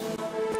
Thank you.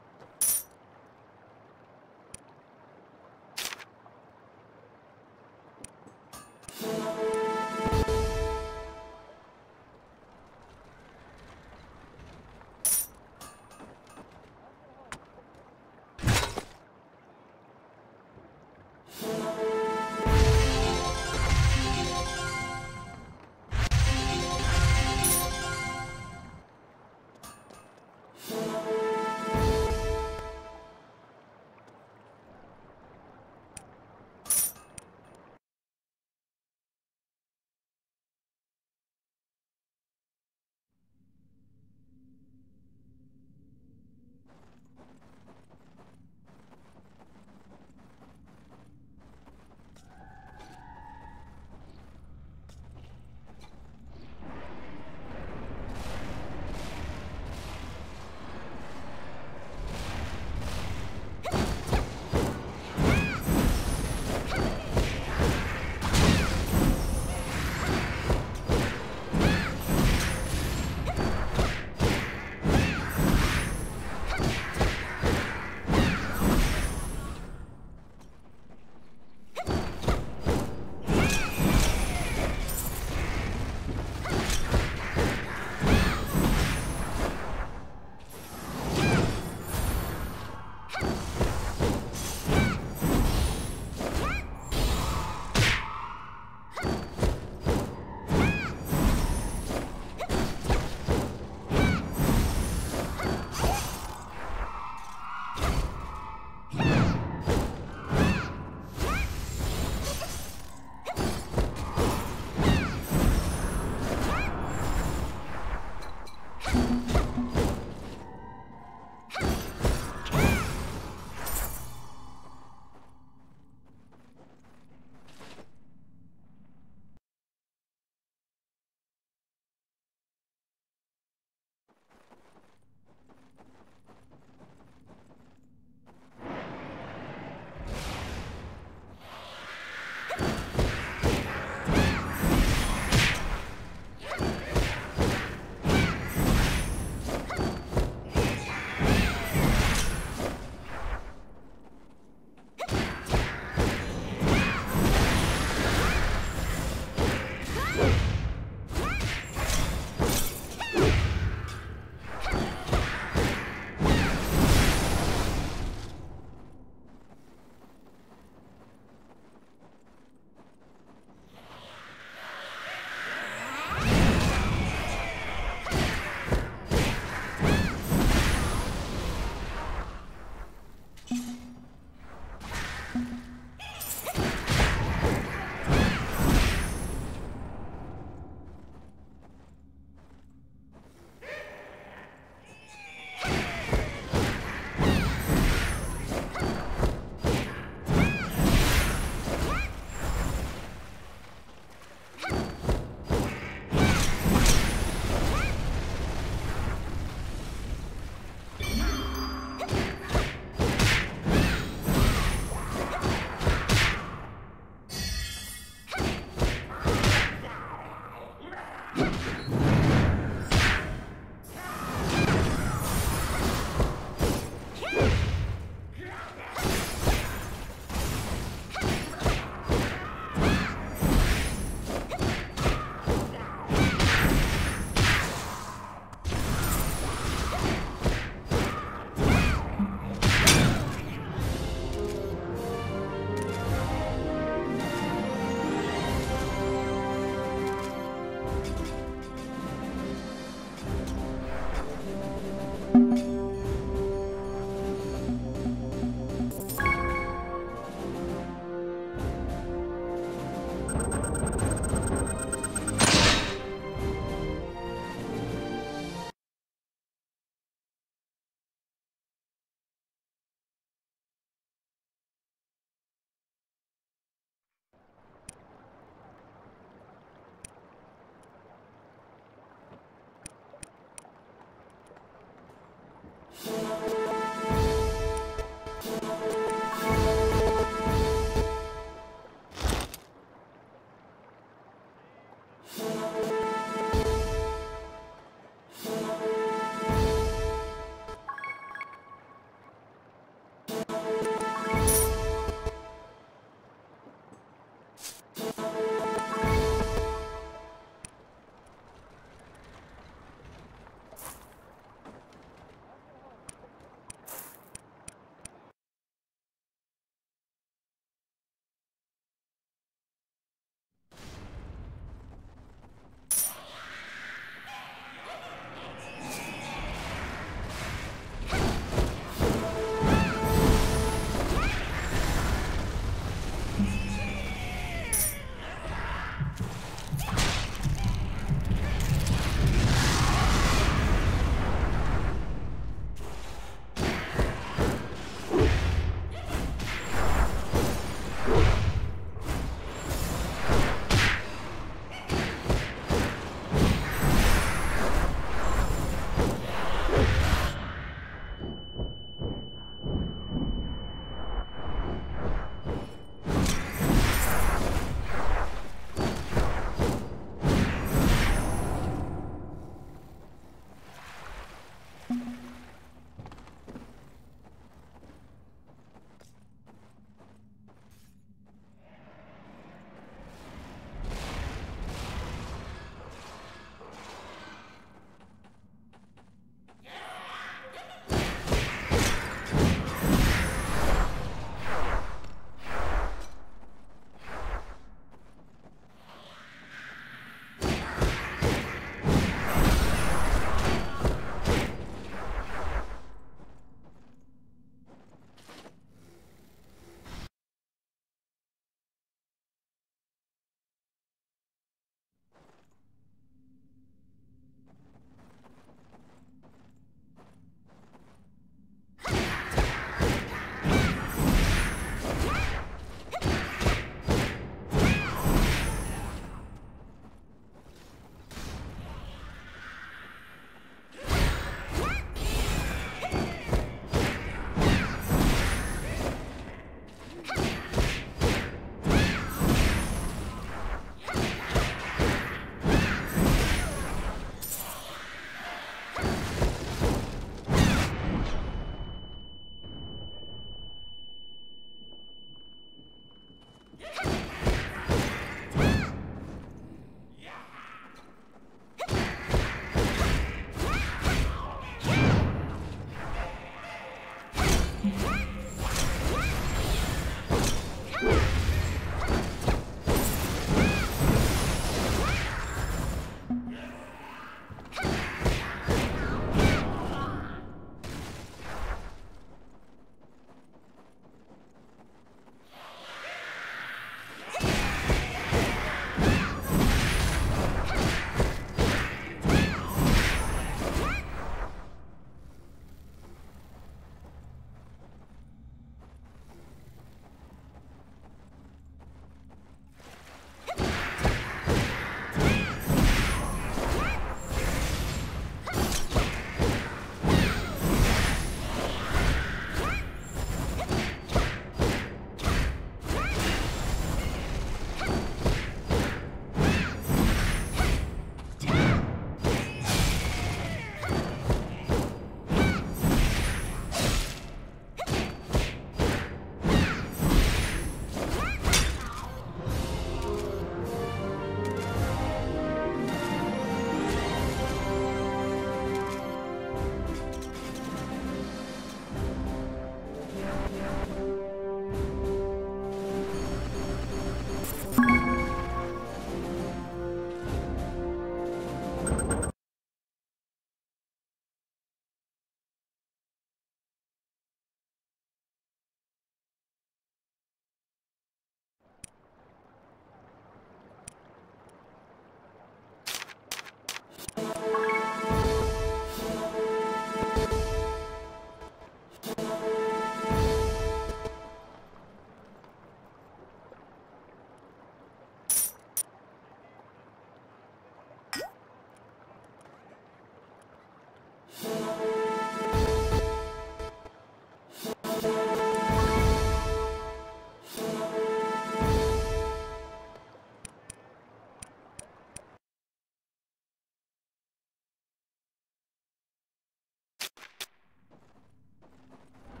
あっ。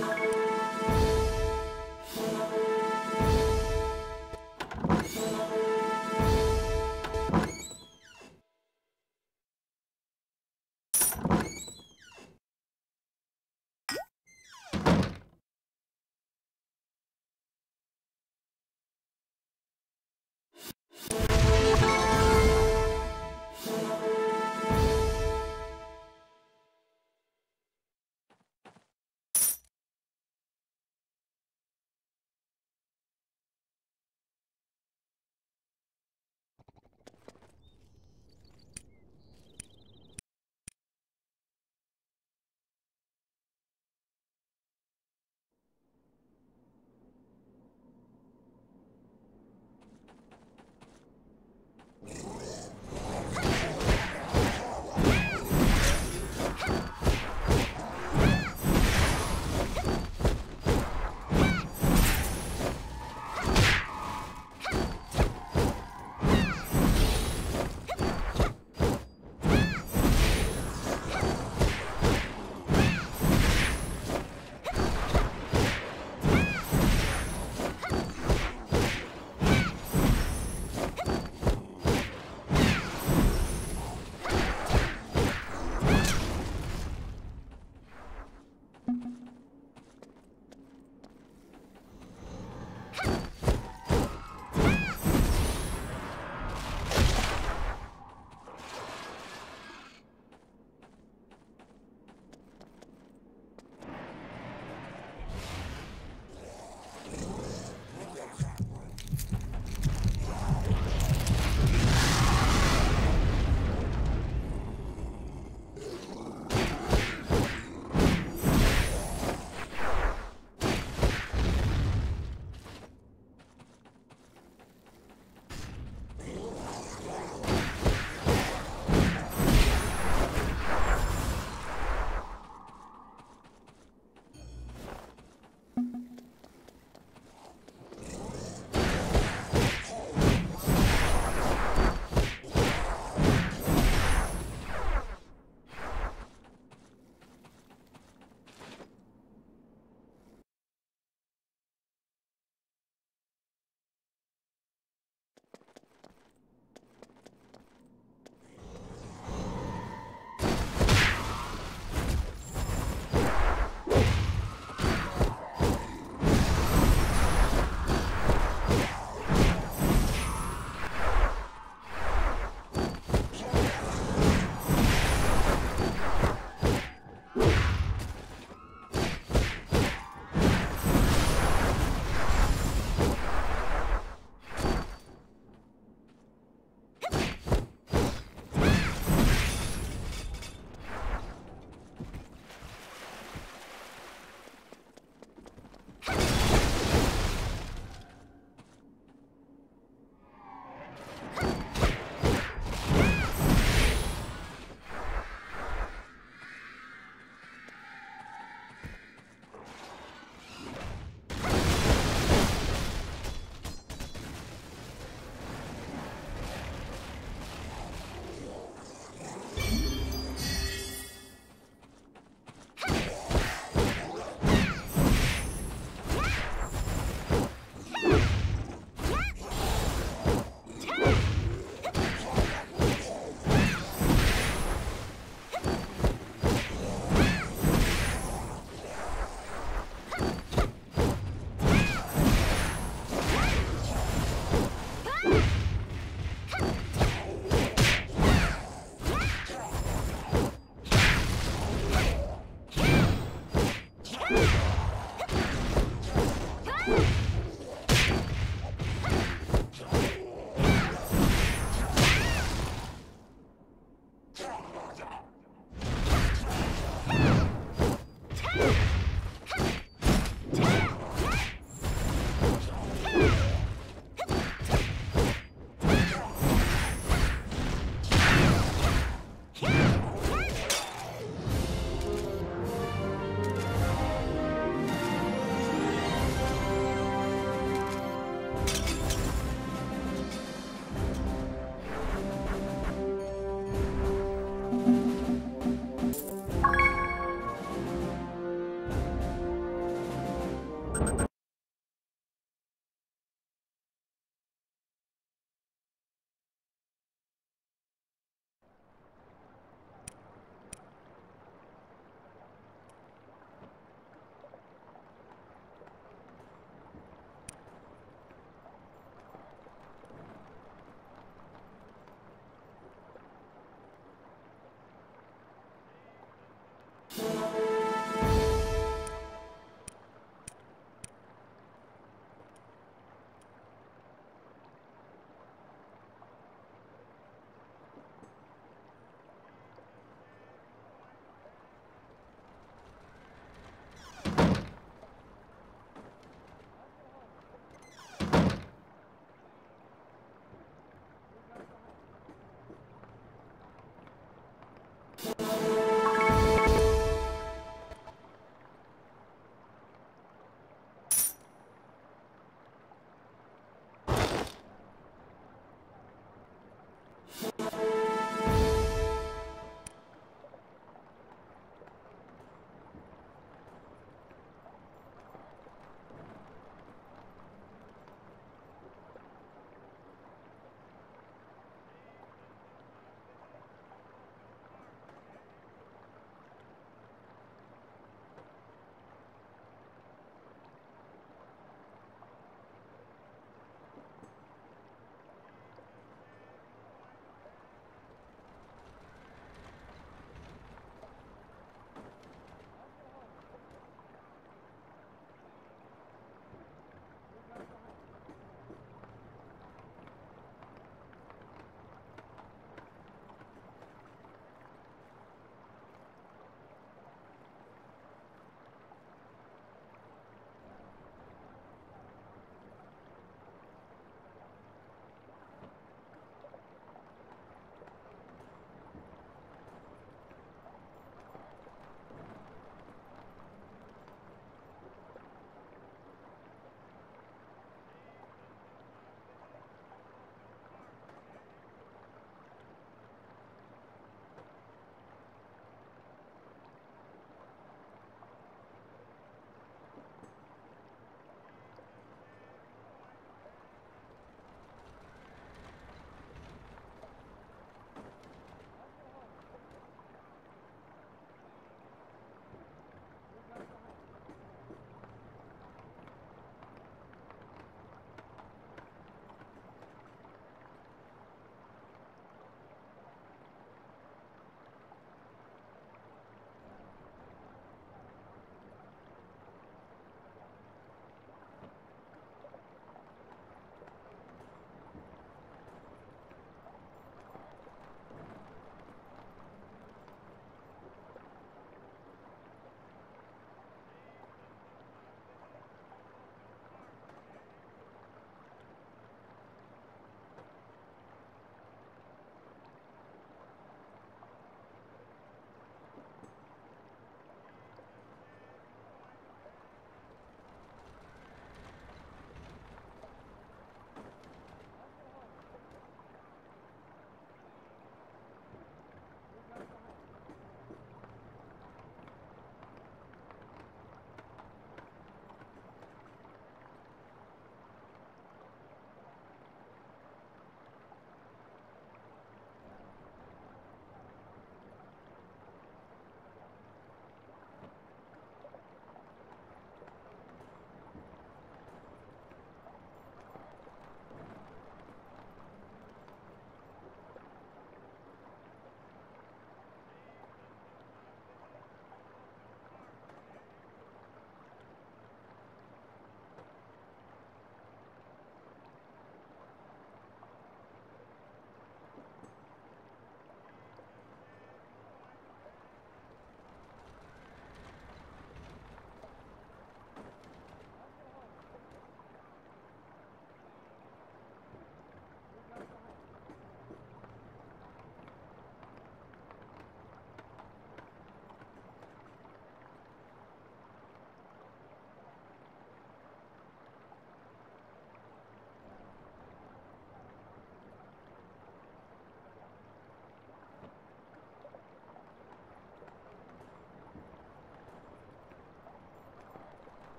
あ!